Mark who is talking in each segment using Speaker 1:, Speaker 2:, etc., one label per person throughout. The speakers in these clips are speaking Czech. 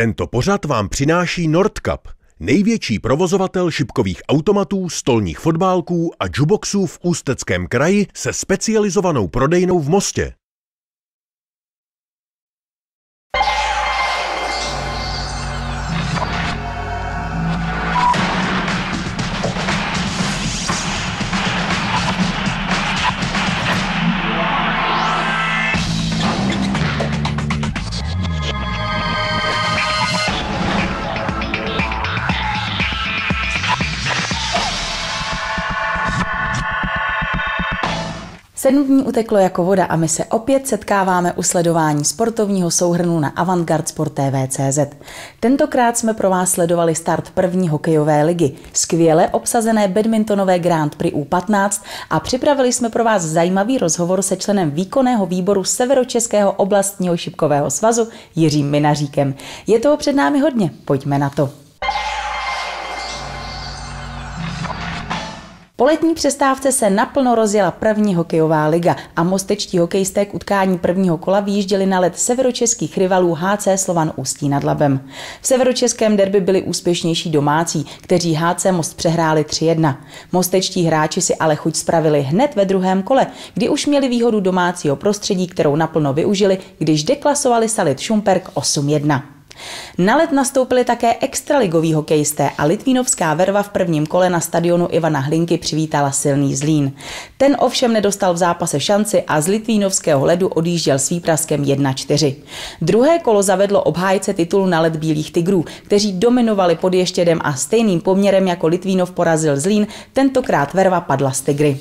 Speaker 1: Tento pořad vám přináší Nordcup, největší provozovatel šipkových automatů, stolních fotbálků a juboxů v Ústeckém kraji se specializovanou prodejnou v Mostě.
Speaker 2: Sedm dní uteklo jako voda a my se opět setkáváme u sledování sportovního souhrnu na Avantgard Sport TV.cz. Tentokrát jsme pro vás sledovali start první hokejové ligy, skvěle obsazené badmintonové Grand Prix U15 a připravili jsme pro vás zajímavý rozhovor se členem výkonného výboru Severočeského oblastního šipkového svazu Jiřím Minaříkem. Je toho před námi hodně, pojďme na to. Po letní přestávce se naplno rozjela první hokejová liga a mostečtí hokejisté k utkání prvního kola vyjížděli na let severočeských rivalů HC Slovan Ústí nad Labem. V severočeském derby byli úspěšnější domácí, kteří HC Most přehráli 3-1. Mostečtí hráči si ale chuť spravili hned ve druhém kole, kdy už měli výhodu domácího prostředí, kterou naplno využili, když deklasovali Salit Šumperk 8-1. Na let nastoupili také extraligoví hokejisté a litvínovská verva v prvním kole na stadionu Ivana Hlinky přivítala silný Zlín. Ten ovšem nedostal v zápase šanci a z litvínovského ledu odjížděl s výpraskem 1-4. Druhé kolo zavedlo obhájce titulu na let Bílých tigrů, kteří dominovali pod ještědem a stejným poměrem jako Litvínov porazil Zlín, tentokrát verva padla z Tigry.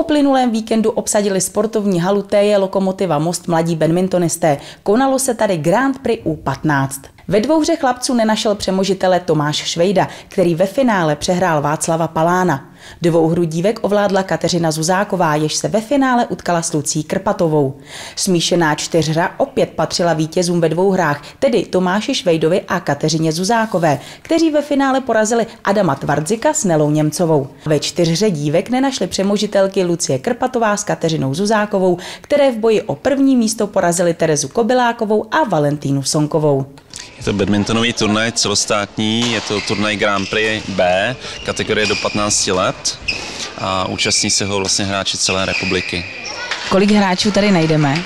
Speaker 2: Uplynulém víkendu obsadili sportovní halu TJ Lokomotiva Most mladí badmintonisté. Konalo se tady Grand Prix U15. Ve dvouhře chlapců nenašel přemožitele Tomáš Švejda, který ve finále přehrál Václava Palána. Dvouhru dívek ovládla Kateřina Zuzáková, jež se ve finále utkala s Lucí Krpatovou. Smíšená čtyřhra opět patřila vítězům ve dvou hrách, tedy Tomáši Švejdovi a Kateřině Zuzákové, kteří ve finále porazili Adama Tvardzika s Nelou Němcovou. Ve čtyřhře dívek nenašly přemožitelky Lucie Krpatová s Kateřinou Zuzákovou, které v boji o první místo porazili Terezu Kobylákovou a Valentínu Sonkovou.
Speaker 3: Je to badmintonový turnaj celostátní, je to turnaj Grand Prix B, kategorie do 15 let a účastní se ho vlastně hráči celé republiky.
Speaker 2: Kolik hráčů tady najdeme?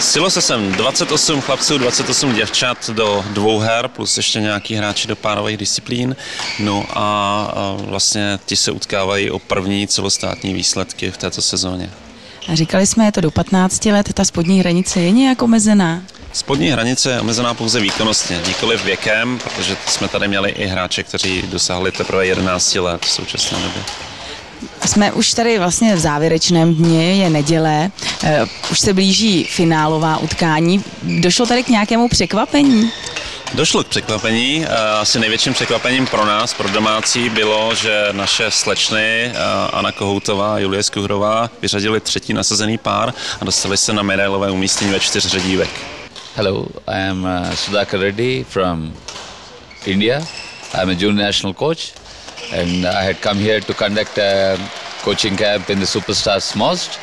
Speaker 3: Silo se sem 28 chlapců, 28 děvčat do dvou her, plus ještě nějaký hráči do párových disciplín. No a vlastně ti se utkávají o první celostátní výsledky v této sezóně.
Speaker 2: A říkali jsme, je to do 15 let, ta spodní hranice je nějak omezená?
Speaker 3: Spodní hranice je omezená pouze výkonnostně, nikoli věkem, protože jsme tady měli i hráče, kteří dosáhli teprve 11 let v současné době.
Speaker 2: Jsme už tady vlastně v závěrečném dni, je neděle, eh, už se blíží finálová utkání. Došlo tady k nějakému překvapení?
Speaker 3: Došlo k překvapení. Eh, asi největším překvapením pro nás, pro domácí, bylo, že naše slečny eh, Anna Kohoutová a Julie Skuhrová vyřadili třetí nasazený pár a dostali se na medailové umístění ve čtyř řadívek.
Speaker 4: Hello, I am uh, Sudhakar Reddy from India. I am a junior national coach and I had come here to conduct a coaching camp in the Superstars Most.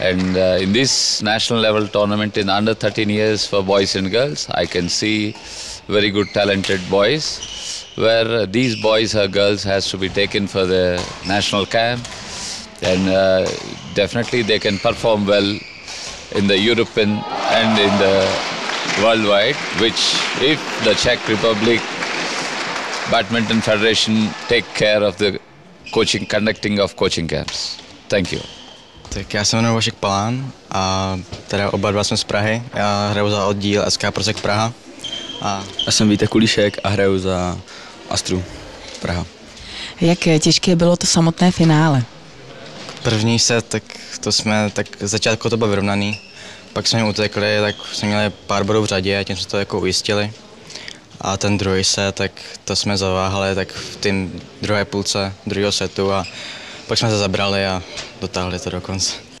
Speaker 4: And uh, in this national level tournament in under 13 years for boys and girls, I can see very good talented boys where these boys or girls has to be taken for the national camp and uh, definitely they can perform well in the European and in the worldwide, which if the Czech Republic Badminton Federation take care of the coaching, conducting of coaching camps. Thank you.
Speaker 5: Tak já se jmenuji Vašek Palán a teda oba dva jsme z Prahy. Já hraju za oddíl SK Prosek Praha. A já jsem Vítek Kulíšek a hraju za Astru Praha.
Speaker 2: Jak těžké bylo to samotné finále?
Speaker 5: První set, tak to jsme, tak začátku to bylo vyrovnaný pak jsme utekli, tak jsme měli pár bodů v řadě a tím jsme to jako ujistili. A ten druhý set, tak to jsme zaváhali tak v tým druhé půlce druhého setu a pak jsme se zabrali a dotáhli to do konce.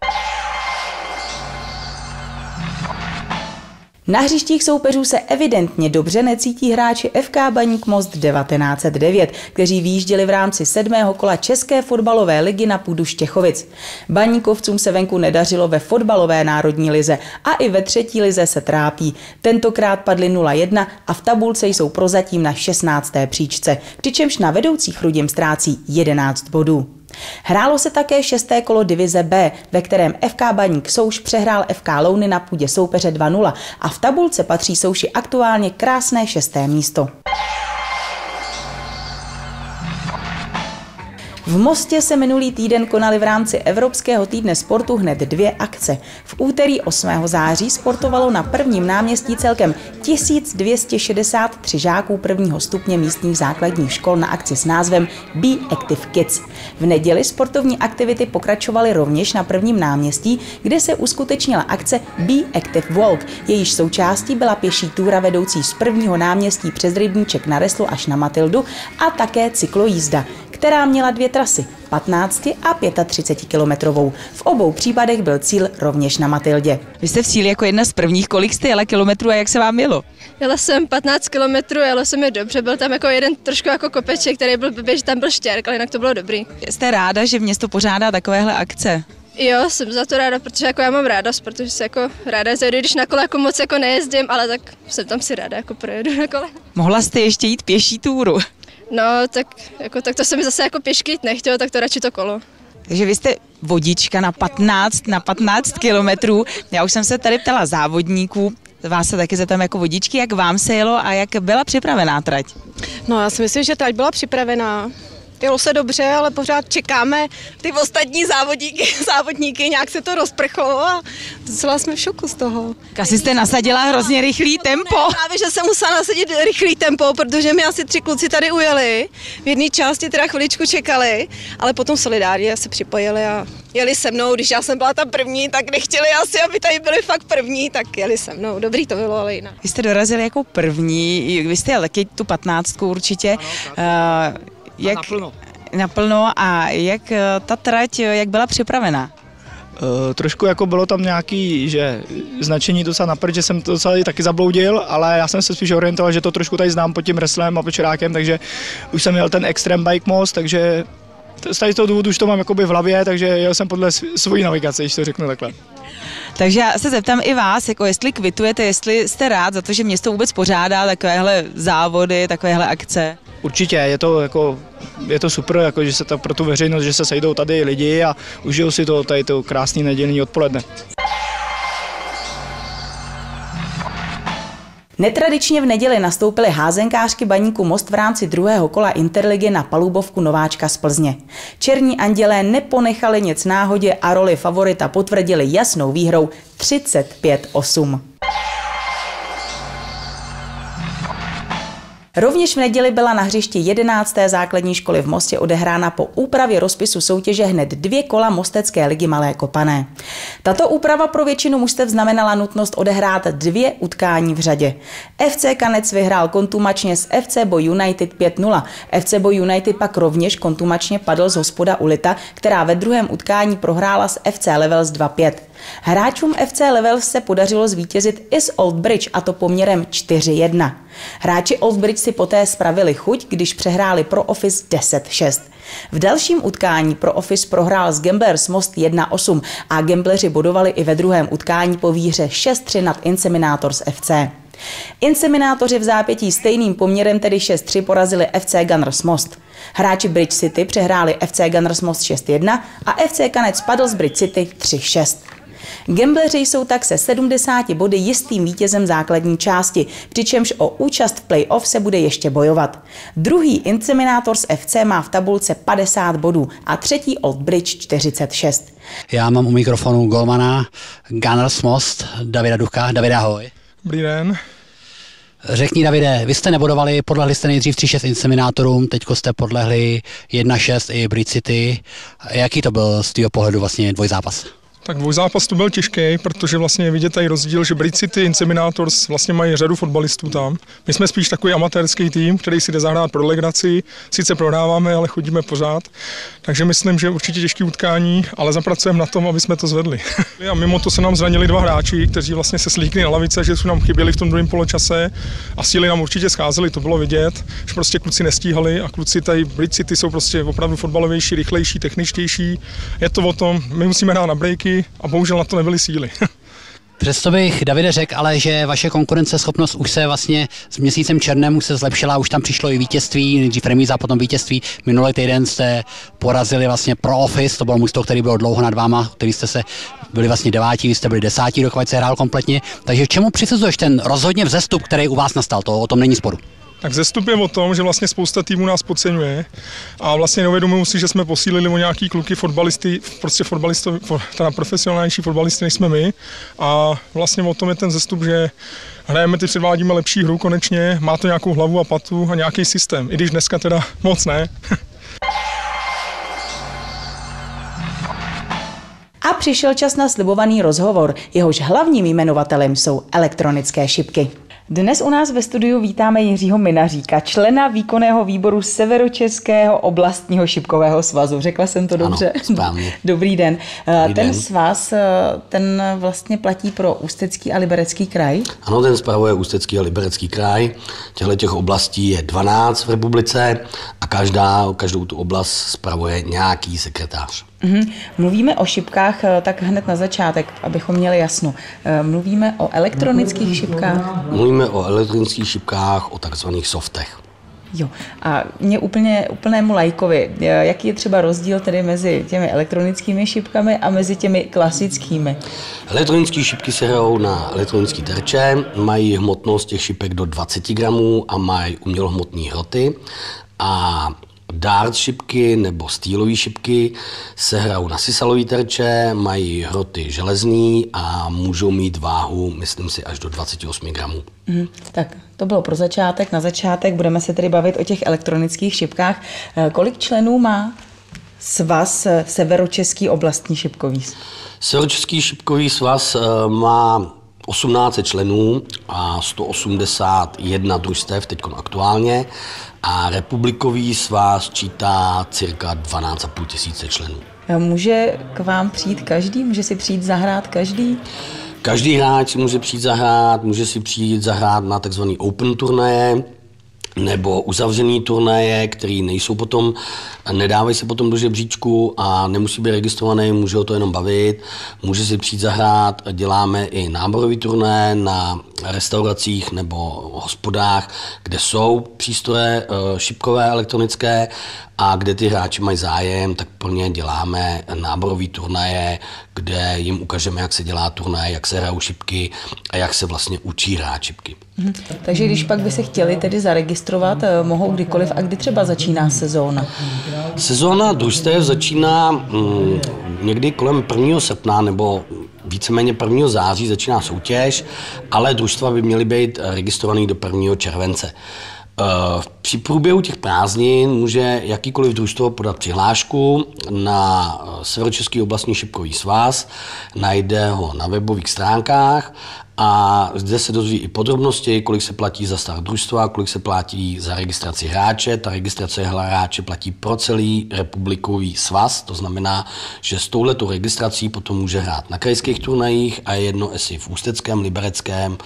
Speaker 2: Na hřištích soupeřů se evidentně dobře necítí hráči FK Baník Most 1909, kteří výjížděli v rámci sedmého kola České fotbalové ligy na půdu Štěchovic. Baníkovcům se venku nedařilo ve fotbalové národní lize a i ve třetí lize se trápí. Tentokrát padly 0-1 a v tabulce jsou prozatím na 16. příčce, přičemž na vedoucích Rudim ztrácí 11 bodů. Hrálo se také šesté kolo divize B, ve kterém FK Baník Souš přehrál FK Louny na půdě soupeře 2-0 a v tabulce patří Souši aktuálně krásné šesté místo. V Mostě se minulý týden konaly v rámci Evropského týdne sportu hned dvě akce. V úterý 8. září sportovalo na prvním náměstí celkem 1263 žáků prvního stupně místních základních škol na akci s názvem Be Active Kids. V neděli sportovní aktivity pokračovaly rovněž na prvním náměstí, kde se uskutečnila akce Be Active Walk. Jejíž součástí byla pěší túra vedoucí z prvního náměstí přes Rybníček na Reslu až na Matildu a také cyklojízda která měla dvě trasy, 15 a 35 kilometrovou. V obou případech byl cíl rovněž na Matildě. Vy jste v cíli jako jedna z prvních, kolik jste jela kilometrů a jak se vám jelo?
Speaker 6: Jela jsem 15 kilometrů, jela jsem je dobře, byl tam jako jeden trošku jako kopeček, který byl blbý, že tam byl štěrk, ale jinak to bylo dobrý.
Speaker 2: Jste ráda, že město pořádá takovéhle akce?
Speaker 6: Jo, jsem za to ráda, protože jako já mám rádost, protože se jako ráda zjedu, když na kole jako moc jako nejezdím, ale tak jsem tam si ráda jako projedu na kole.
Speaker 2: Mohla jste ještě jít pěší túru?
Speaker 6: No, tak, jako, tak to se mi zase jako pěšky nechtělo, tak to radši to kolo.
Speaker 2: Takže vy jste vodička na 15, na 15 kilometrů. Já už jsem se tady ptala závodníků, vás se taky zeptám jako vodičky, jak vám se jelo a jak byla připravená trať?
Speaker 7: No já si myslím, že trať byla připravená. Jelo se dobře, ale pořád čekáme ty ostatní závodníky, závodníky, nějak se to rozprchlo a docela jsme v šoku z toho.
Speaker 2: Asi jste nasadila hrozně rychlý tempo.
Speaker 7: Ne, právě, že jsem musela nasadit rychlý tempo, protože mi asi tři kluci tady ujeli. V jedné části teda chviličku čekali, ale potom solidárně se připojili a jeli se mnou. Když já jsem byla ta první, tak nechtěli asi, aby tady byli fakt první, tak jeli se mnou. Dobrý to bylo, ale jinak.
Speaker 2: Vy jste dorazili jako první, vy jste taky tu patnáctku určitě. Ano, uh, jak, naplno. Naplno a jak eh, ta trať, eh, jak byla připravena?
Speaker 8: Uh, trošku jako bylo tam nějaký, že značení docela napřed, že jsem to docela taky zabloudil, ale já jsem se spíš orientoval, že to trošku tady znám pod tím wrestlem a počerákem, takže už jsem měl ten extreme bike most, takže z toho důvodu už to mám jakoby v hlavě, takže jel jsem podle svojí navigace, když to řeknu takhle.
Speaker 2: Takže já se zeptám i vás, jako jestli kvitujete, jestli jste rád za to, že město vůbec pořádá takovéhle závody, takovéhle akce.
Speaker 8: Určitě, je to jako je to super, jako, že se to pro tu veřejnost, že se sejdou tady lidi a užijou si to tady to krásný nedělní odpoledne.
Speaker 2: Netradičně v neděli nastoupily házenkářky baníku Most v rámci druhého kola Interligy na palubovku nováčka z Plzně. Černí andělé neponechali nic náhodě a roli favorita potvrdili jasnou výhrou 35-8. Rovněž v neděli byla na hřišti 11. základní školy v Mostě odehrána po úpravě rozpisu soutěže hned dvě kola Mostecké ligy Malé Kopané. Tato úprava pro většinu mužstev znamenala nutnost odehrát dvě utkání v řadě. FC Kanec vyhrál kontumačně s FC Boy United 5-0. FC Boy United pak rovněž kontumačně padl z hospoda Ulita, která ve druhém utkání prohrála s FC Levels 2-5. Hráčům FC Levels se podařilo zvítězit i s Old Bridge a to poměrem 4-1. Hráči Old Bridge si poté spravili chuť, když přehráli pro Office 10-6. V dalším utkání pro Office prohrál s Gamblers Most 1-8 a Gambleři bodovali i ve druhém utkání po výhře 6-3 nad Inseminators FC. Inseminátoři v zápětí stejným poměrem tedy 6-3 porazili FC Gunners Most. Hráči Bridge City přehráli FC Gunners Most 6-1 a FC Kanec padl z Bridge City 3-6. Gambleři jsou tak se 70 body jistým vítězem základní části, přičemž o účast v playoff se bude ještě bojovat. Druhý Inseminators FC má v tabulce 50 bodů a třetí Old Bridge 46.
Speaker 9: Já mám u mikrofonu golmana Gunners Most Davida Ducha. Davida, ahoj.
Speaker 10: Dobrý den.
Speaker 9: Řekni, Davide, vy jste nebodovali, podlehli jste nejdřív 3-6 inseminátorům, teďko jste podlehli 1-6 i Bridge City. Jaký to byl z tvého pohledu vlastně dvojzápas?
Speaker 10: Tak dvojzápas to byl těžký, protože vlastně je vidět tady rozdíl, že Brit City Inseminators vlastně mají řadu fotbalistů tam. My jsme spíš takový amatérský tým, který si jde zahrát pro legraci, sice prodáváme, ale chodíme pořád. Takže myslím, že určitě těžké utkání, ale zapracujeme na tom, aby jsme to zvedli. A mimo to se nám zranili dva hráči, kteří vlastně se slíkli na lavice, že jsou nám chyběli v tom druhém poločase a síly nám určitě scházely, to bylo vidět, že prostě kluci nestíhali a kluci tady Brit City jsou prostě opravdu fotbalovější, rychlejší, techničtější. Je to o tom, my musíme hrát na breaky a bohužel na to nebyly síly.
Speaker 9: Přesto bych, Davide, řekl, ale že vaše konkurenceschopnost už se vlastně s měsícem černém už se zlepšila, už tam přišlo i vítězství, nejdřív remíza, potom vítězství. Minulý týden jste porazili vlastně pro Office, to bylo mužstvo, který byl dlouho nad váma, který jste se byli vlastně devátí, vy jste byli desátí, dokud se hrál kompletně. Takže čemu přisuzuješ ten rozhodně vzestup, který u vás nastal? To o tom není sporu.
Speaker 10: Tak zestup je o tom, že vlastně spousta týmů nás podceňuje a vlastně neuvědomují si, že jsme posílili o nějaký kluky fotbalisty, prostě fotbalisty, teda profesionálnější fotbalisty než jsme my a vlastně o tom je ten zestup, že hrajeme, ty předvádíme lepší hru konečně, má to nějakou hlavu a patu a nějaký systém, i když dneska teda moc ne.
Speaker 2: A přišel čas na slibovaný rozhovor. Jehož hlavním jmenovatelem jsou elektronické šipky. Dnes u nás ve studiu vítáme Jiřího Minaříka, člena výkonného výboru Severočeského oblastního šipkového svazu. Řekla jsem to dobře?
Speaker 11: Ano, správně.
Speaker 2: Dobrý den.
Speaker 11: Dobrý
Speaker 2: ten
Speaker 11: den.
Speaker 2: svaz, ten vlastně platí pro Ústecký a Liberecký kraj?
Speaker 11: Ano, ten spravuje Ústecký a Liberecký kraj. Těchto těch oblastí je 12 v republice každá, každou tu oblast spravuje nějaký sekretář.
Speaker 2: Mhm. Mluvíme o šipkách eh, tak hned na začátek, abychom měli jasno. Eh, Mluvíme o elektronických šipkách.
Speaker 11: Mluvíme o elektronických šipkách, o takzvaných softech.
Speaker 2: Jo. A mě úplně, úplnému lajkovi, eh, jaký je třeba rozdíl tedy mezi těmi elektronickými šipkami a mezi těmi klasickými?
Speaker 11: Elektronické šipky se hrajou na elektronické terče, mají hmotnost těch šipek do 20 gramů a mají umělohmotné hroty. A dart šipky nebo stýlové šipky se hrajou na sisalové terče, mají hroty železný a můžou mít váhu, myslím si, až do 28 gramů.
Speaker 2: Mhm. Tak to bylo pro začátek. Na začátek budeme se tedy bavit o těch elektronických šipkách. Eh, Kolik členů má svaz eh, Severočeský oblastní šipkový?
Speaker 11: Severočeský šipkový svaz eh, má 18 členů a 181 družstev teď aktuálně a republikový svaz čítá cirka 12,5 tisíce členů.
Speaker 2: Může k vám přijít každý? Může si přijít zahrát každý?
Speaker 11: Každý hráč může přijít zahrát, může si přijít zahrát na tzv. open turnaje, nebo uzavřený turnaje, které nejsou potom, nedávají se potom do žebříčku a nemusí být registrovaný, může ho to jenom bavit, může si přijít zahrát, děláme i náborový turné na restauracích nebo hospodách, kde jsou přístroje eh, šipkové elektronické a kde ty hráči mají zájem, tak pro ně děláme náborový turnaje, kde jim ukážeme, jak se dělá turnaj, jak se hrajou šipky a jak se vlastně učí hrát šipky.
Speaker 2: Mhm. Takže když pak by se chtěli tedy zaregistrovat, eh, mohou kdykoliv a kdy třeba začíná sezóna?
Speaker 11: Sezóna družstev začíná mm, někdy kolem 1. srpna nebo víceméně 1. září začíná soutěž, ale družstva by měly být registrovaný do 1. července. Eh, Při průběhu těch prázdnin může jakýkoliv družstvo podat přihlášku na Severočeský oblastní šipkový svaz, najde ho na webových stránkách a zde se dozví i podrobnosti, kolik se platí za start družstva, kolik se platí za registraci hráče. Ta registrace hráče platí pro celý republikový svaz, to znamená, že s touhletou registrací potom může hrát na krajských turnajích a je jedno, jestli v Ústeckém, Libereckém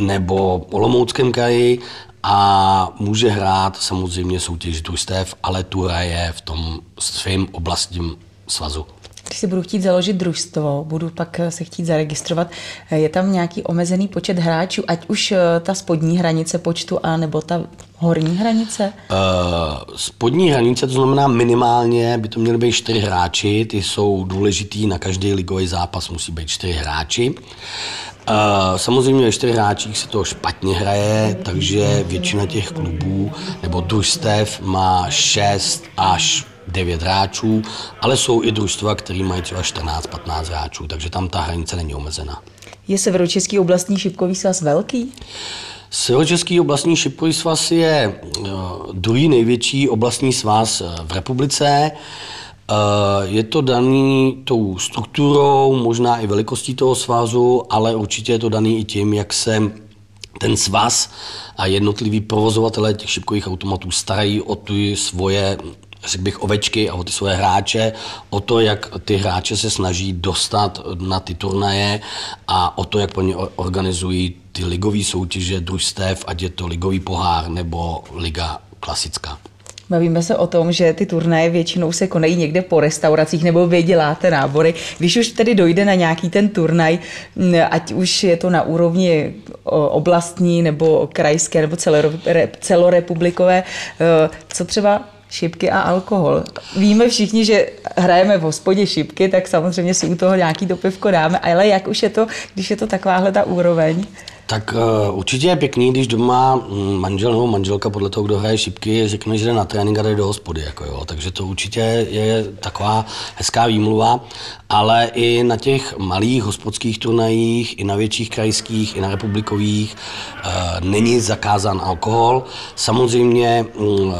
Speaker 11: nebo Olomouckém kraji a může hrát samozřejmě soutěž družstev, ale tu hraje v tom svém oblastním svazu.
Speaker 2: Když si budu chtít založit družstvo, budu pak se chtít zaregistrovat, eh, je tam nějaký omezený počet hráčů, ať už eh, ta spodní hranice počtu, a nebo ta horní hranice?
Speaker 11: Uh, spodní hranice, to znamená minimálně by to měly být čtyři hráči, ty jsou důležitý, na každý ligový zápas musí být čtyři hráči. Uh, samozřejmě ve čtyři hráčích se to špatně hraje, takže většina těch klubů nebo družstev má 6 až 9 hráčů, ale jsou i družstva, které mají třeba 14-15 hráčů, takže tam ta hranice není omezená.
Speaker 2: Je Severočeský oblastní šipkový svaz velký?
Speaker 11: Severočeský oblastní šipkový svaz je uh, druhý největší oblastní svaz uh, v republice. Je to daný tou strukturou, možná i velikostí toho svazu, ale určitě je to daný i tím, jak se ten svaz a jednotliví provozovatelé těch šipkových automatů starají o ty svoje řekl bych, ovečky a o ty svoje hráče, o to, jak ty hráče se snaží dostat na ty turnaje a o to, jak ně organizují ty ligové soutěže družstev, ať je to ligový pohár nebo liga klasická.
Speaker 2: Bavíme se o tom, že ty turnaje většinou se konají někde po restauracích nebo vy děláte nábory. Když už tedy dojde na nějaký ten turnaj, ať už je to na úrovni oblastní nebo krajské nebo celorepublikové, e, co třeba šipky a alkohol. Víme všichni, že hrajeme v hospodě šipky, tak samozřejmě si u toho nějaký to pivko dáme, ale jak už je to, když je to takováhle ta úroveň?
Speaker 11: Tak uh, určitě je pěkný, když doma mm, manžel nebo manželka, podle toho, kdo hraje šipky, řekne, že jde na trénink a jde do hospody. Jako jo. Takže to určitě je taková hezká výmluva, ale i na těch malých hospodských turnajích, i na větších krajských, i na republikových uh, není zakázán alkohol. Samozřejmě uh,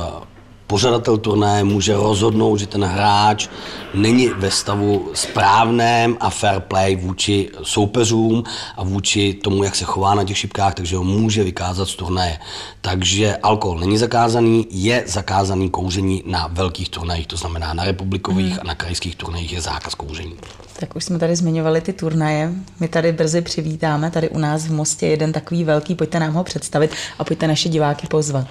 Speaker 11: pořadatel turnaje může rozhodnout, že ten hráč není ve stavu správném a fair play vůči soupeřům a vůči tomu, jak se chová na těch šipkách, takže ho může vykázat z turnaje. Takže alkohol není zakázaný, je zakázaný kouření na velkých turnajích, to znamená na republikových hmm. a na krajských turnajích je zákaz kouření.
Speaker 2: Tak už jsme tady zmiňovali ty turnaje. My tady brzy přivítáme, tady u nás v Mostě jeden takový velký, pojďte nám ho představit a pojďte naše diváky pozvat.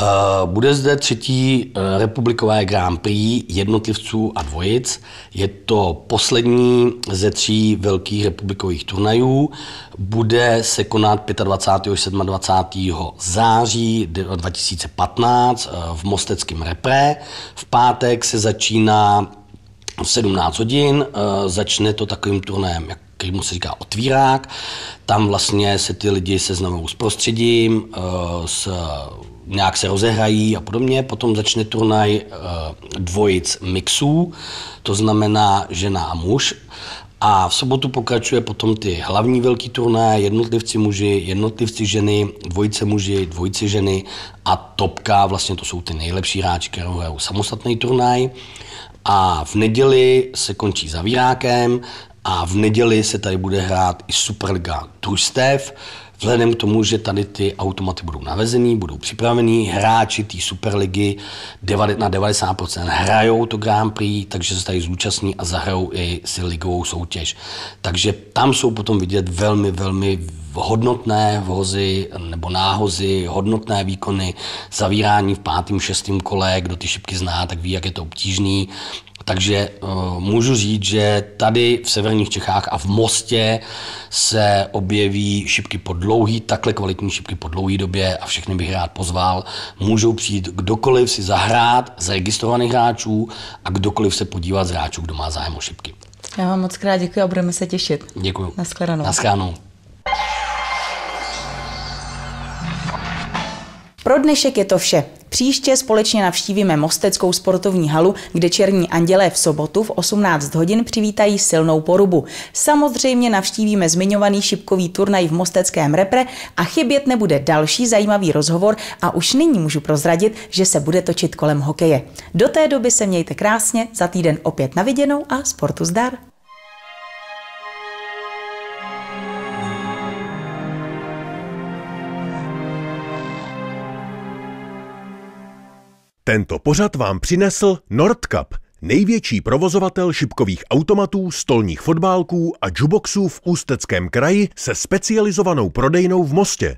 Speaker 11: Eh, bude zde třetí eh, republikové Grand Prix jednotlivců a dvojic. Je to poslední ze tří velkých republikových turnajů. Bude se konat 25. až 27. září 2015 eh, v Mosteckém repre. V pátek se začíná v 17 hodin. Začne to takovým turnajem, jak mu se říká otvírák. Tam vlastně se ty lidi seznamují s prostředím, s nějak se rozehrají a podobně. Potom začne turnaj eh, dvojic mixů, to znamená žena a muž. A v sobotu pokračuje potom ty hlavní velký turnaje, jednotlivci muži, jednotlivci ženy, dvojice muži, dvojice ženy a topka, vlastně to jsou ty nejlepší hráči, které hrajou samostatný turnaj. A v neděli se končí zavírákem a v neděli se tady bude hrát i Superliga družstev, Vzhledem k tomu, že tady ty automaty budou navezený, budou připravený, hráči té Superligy na 90% hrajou to Grand Prix, takže se tady zúčastní a zahrajou i si ligovou soutěž. Takže tam jsou potom vidět velmi, velmi hodnotné vozy nebo náhozy, hodnotné výkony, zavírání v pátém, šestém kole, kdo ty šipky zná, tak ví, jak je to obtížný. Takže uh, můžu říct, že tady v severních Čechách a v Mostě se objeví šipky po dlouhý, takhle kvalitní šipky po dlouhé době a všechny bych rád pozval. Můžou přijít kdokoliv si zahrát z registrovaných hráčů a kdokoliv se podívat z hráčů, kdo má zájem o šipky.
Speaker 2: Já vám moc krát děkuji a budeme se těšit.
Speaker 11: Děkuji.
Speaker 2: Naschledanou.
Speaker 11: Naschledanou.
Speaker 2: Pro dnešek je to vše. Příště společně navštívíme Mosteckou sportovní halu, kde černí andělé v sobotu v 18 hodin přivítají silnou porubu. Samozřejmě navštívíme zmiňovaný šipkový turnaj v Mosteckém repre a chybět nebude další zajímavý rozhovor a už nyní můžu prozradit, že se bude točit kolem hokeje. Do té doby se mějte krásně, za týden opět na viděnou a sportu zdar.
Speaker 1: Tento pořad vám přinesl Nordcup, největší provozovatel šipkových automatů, stolních fotbálků a juboxů v Ústeckém kraji se specializovanou prodejnou v Mostě.